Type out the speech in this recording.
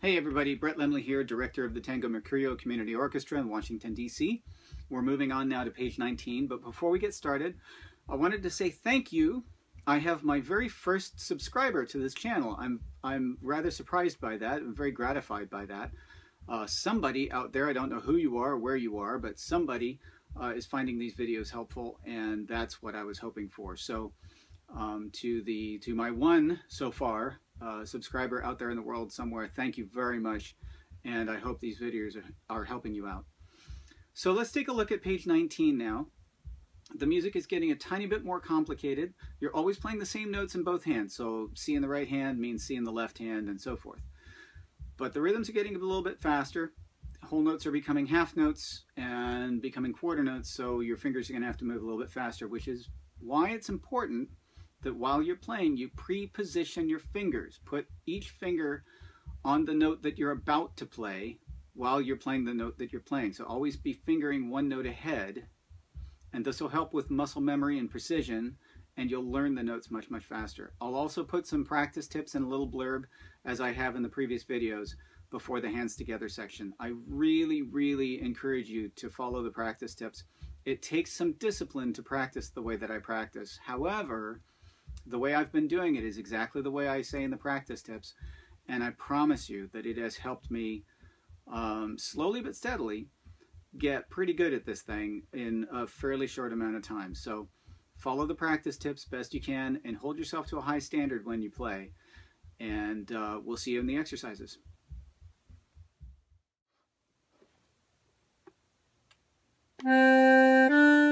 Hey everybody, Brett Lemley here, director of the Tango Mercurio Community Orchestra in Washington, D.C. We're moving on now to page 19, but before we get started, I wanted to say thank you. I have my very first subscriber to this channel. I'm, I'm rather surprised by that. I'm very gratified by that. Uh, somebody out there, I don't know who you are or where you are, but somebody uh, is finding these videos helpful, and that's what I was hoping for. So um, to the to my one so far uh, subscriber out there in the world somewhere. Thank you very much, and I hope these videos are, are helping you out. So let's take a look at page 19 now. The music is getting a tiny bit more complicated. You're always playing the same notes in both hands, so C in the right hand means C in the left hand, and so forth. But the rhythms are getting a little bit faster. Whole notes are becoming half notes and becoming quarter notes, so your fingers are going to have to move a little bit faster, which is why it's important that while you're playing, you pre-position your fingers. Put each finger on the note that you're about to play while you're playing the note that you're playing. So always be fingering one note ahead, and this will help with muscle memory and precision, and you'll learn the notes much, much faster. I'll also put some practice tips in a little blurb, as I have in the previous videos, before the hands together section. I really, really encourage you to follow the practice tips. It takes some discipline to practice the way that I practice. However, the way I've been doing it is exactly the way I say in the practice tips. And I promise you that it has helped me um, slowly but steadily get pretty good at this thing in a fairly short amount of time. So follow the practice tips best you can and hold yourself to a high standard when you play. And uh, we'll see you in the exercises.